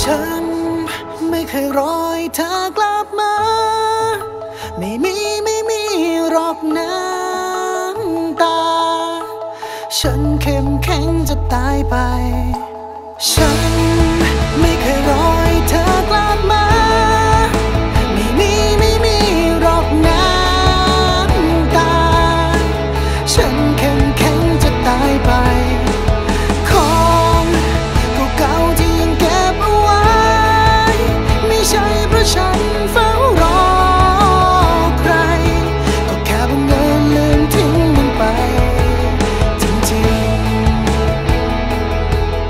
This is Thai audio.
ฉันไม่เคยรอให้เธอกลับมา ไม่มีไม่มีรอกน้ำตา ฉันเข้มแข็งจะตายไป